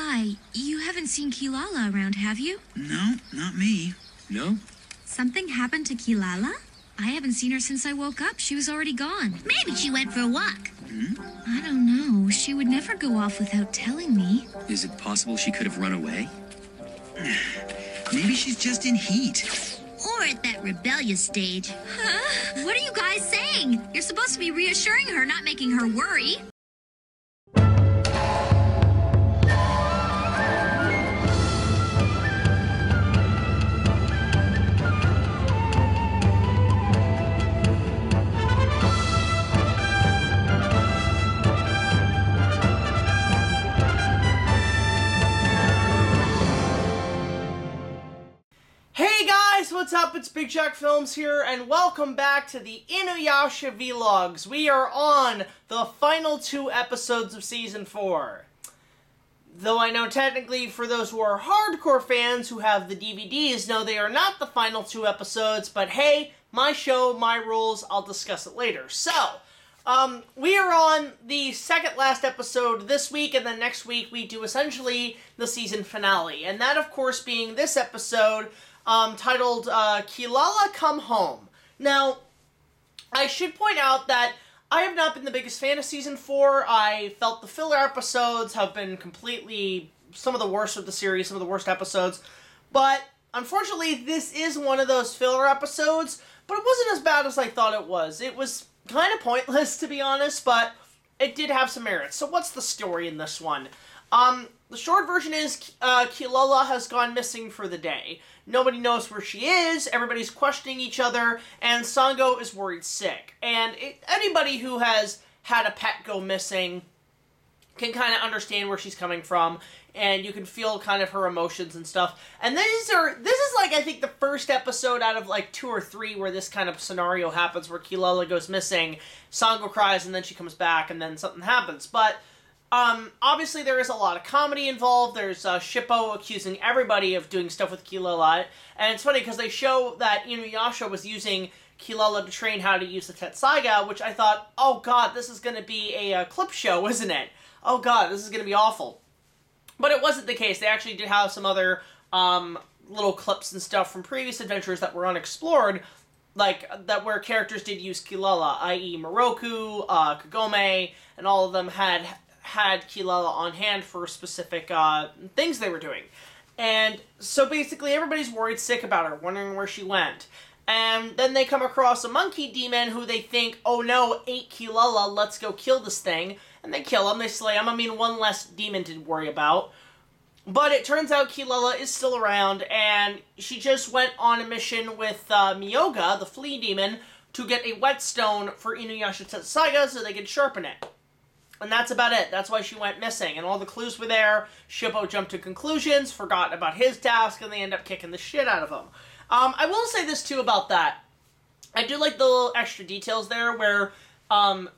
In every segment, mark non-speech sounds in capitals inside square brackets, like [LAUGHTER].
Hi, you haven't seen Kirara around, have you? No, not me. No? Something happened to Kirara? I haven't seen her since I woke up. She was already gone. Maybe she went for a walk. Hmm? I don't know. She would never go off without telling me. Is it possible she could have run away? [SIGHS] Maybe she's just in heat. Or at that rebellious stage. Huh? What are you guys saying? You're supposed to be reassuring her, not making her worry. What's up? It's Big Jack Films here, and welcome back to the Inuyasha Vlogs. We are on the final two episodes of Season 4. Though I know technically for those who are hardcore fans who have the DVDs, no, they are not the final two episodes, but hey, my show, my rules, I'll discuss it later. So, um, we are on the second last episode this week, and then next week we do essentially the season finale. And that, of course, being this episode um, titled uh, Kirara Come Home. Now, I should point out that I have not been the biggest fan of season four. I felt the filler episodes have been completely some of the worst of the series, some of the worst episodes. But unfortunately, this is one of those filler episodes, but it wasn't as bad as I thought it was. It was kind of pointless, [LAUGHS] to be honest, but it did have some merits. So, what's the story in this one? Um, the short version is uh, Kirara has gone missing for the day. Nobody knows where she is. Everybody's questioning each other, and Sango is worried sick. And it, anybody who has had a pet go missing can kind of understand where she's coming from, and you can feel kind of her emotions and stuff. And these are this is like I think the first episode out of like two or three where this kind of scenario happens, where Kirara goes missing, Sango cries, and then she comes back, and then something happens. But um, obviously, there is a lot of comedy involved. There's uh, Shippo accusing everybody of doing stuff with Kirara, and it's funny because they show that Inuyasha was using Kirara to train how to use the Tetsusaiga, which I thought, oh god, this is going to be a uh, clip show, [LAUGHS] isn't it? Oh god, this is going to be awful. But it wasn't the case. They actually did have some other um, little clips and stuff from previous adventures that were unexplored, like that where characters did use Kirara, i.e., Miroku, uh, Kagome, and all of them had had Kirara on hand for specific uh, things they were doing. And so basically, everybody's worried sick about her, wondering where she went. And then they come across a monkey demon who they think, oh no, ate Kirara, let's go kill this thing. And they kill him, they slay him. I mean, one less demon to worry about. But it turns out Kirara is still around, and she just went on a mission with uh, Myoga, the flea demon, to get a whetstone for Inuyasha Tetsusaiga so they could sharpen it. And that's about it. That's why she went missing. And all the clues were there. Shippo jumped to conclusions, forgot about his task, and they end up kicking the shit out of him. Um, I will say this too about that. I do like the little extra details there where um,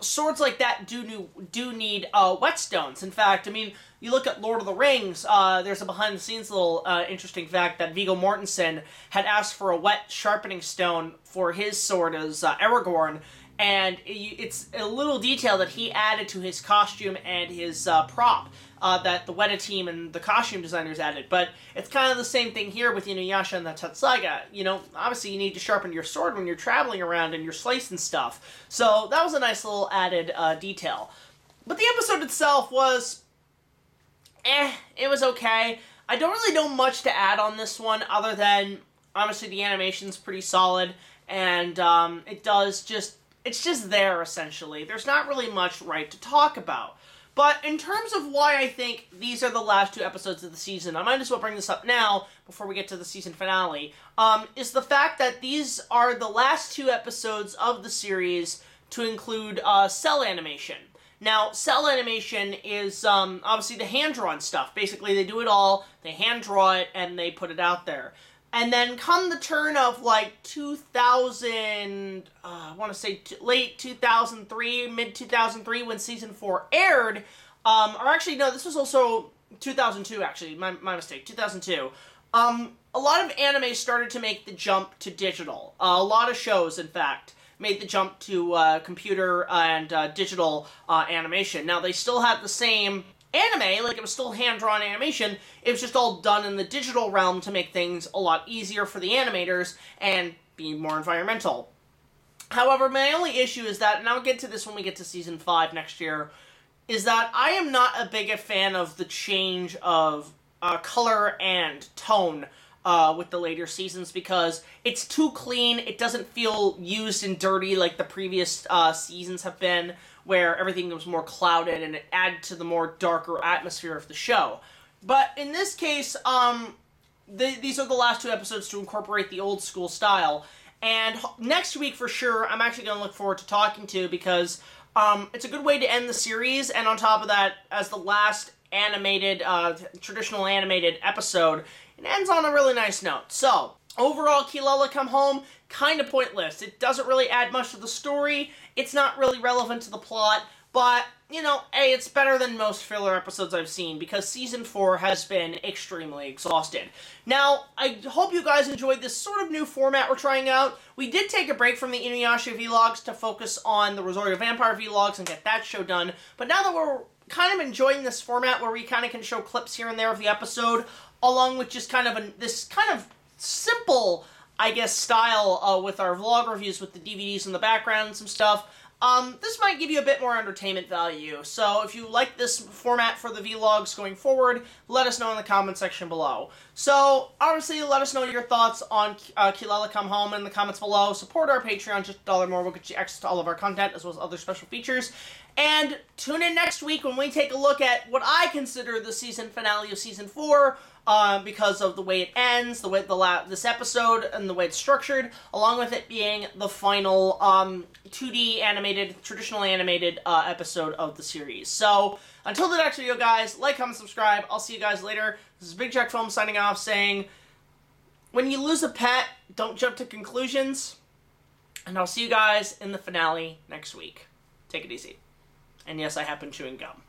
swords like that do new, do need uh, whetstones. In fact, I mean, you look at Lord of the Rings. Uh, there's a behind the scenes little uh, interesting fact that Viggo Mortensen had asked for a wet sharpening stone for his sword as uh, Aragorn, and it's a little detail that he added to his costume and his uh, prop uh, that the Weta team and the costume designers added. But it's kind of the same thing here with Inuyasha and the Tetsusaiga. You know, obviously you need to sharpen your sword when you're traveling around and you're slicing stuff. So that was a nice little added uh, detail. But the episode itself was, eh, it was okay. I don't really know much to add on this one other than obviously the animation's pretty solid and um, it does just it's just there essentially. There's not really much right to talk about. But in terms of why I think these are the last two episodes of the season, I might as well bring this up now before we get to the season finale. Um, is the fact that these are the last two episodes of the series to include uh, cel animation. Now, cel animation is um, obviously the hand drawn stuff. Basically, they do it all, they hand draw it, and they put it out there. And then come the turn of like 2000, uh, I want to say t- late 2003, mid 2003, when season four aired. Um, or actually, no, this was also 2002, actually, my, my mistake, 2002. Um, a lot of anime started to make the jump to digital. Uh, a lot of shows, in fact, made the jump to uh, computer and uh, digital uh, animation. Now, they still had the same anime, like it was still hand drawn animation, it was just all done in the digital realm to make things a lot easier for the animators and be more environmental. However, my only issue is that, and I'll get to this when we get to season 5 next year, is that I am not a big fan of the change of uh, color and tone uh, with the later seasons because it's too clean. It doesn't feel used and dirty like the previous uh, seasons have been, where everything was more clouded and it added to the more darker atmosphere of the show. But in this case, um, the, these are the last two episodes to incorporate the old school style. And next week, for sure, I'm actually going to look forward to talking to because um, it's a good way to end the series. And on top of that, as the last animated, uh, traditional animated episode, it ends on a really nice note. So, overall, Kirara Come Home, kind of pointless. It doesn't really add much to the story. It's not really relevant to the plot. But, you know, hey, it's better than most filler episodes I've seen because season 4 has been extremely exhausted. Now, I hope you guys enjoyed this sort of new format we're trying out. We did take a break from the Inuyasha vlogs to focus on the Rosario Vampire vlogs and get that show done. But now that we're kind of enjoying this format where we kind of can show clips here and there of the episode, along with just kind of a, this kind of simple, I guess, style uh, with our vlog reviews with the DVDs in the background and some stuff. Um, this might give you a bit more entertainment value, so if you like this format for the vlogs going forward, let us know in the comment section below. So, obviously, let us know your thoughts on uh, Kirara Come Home in the comments below. Support our Patreon, just a dollar more will get you access to all of our content, as well as other special features. And tune in next week when we take a look at what I consider the season finale of Season 4, uh, because of the way it ends, the way the la- this episode, and the way it's structured, along with it being the final um, 2D animated, traditional animated uh, episode of the series. So until the next video, guys, like, comment, subscribe. I'll see you guys later. This is Big Jack Film signing off, saying, when you lose a pet, don't jump to conclusions. And I'll see you guys in the finale next week. Take it easy. And yes, I have been chewing gum.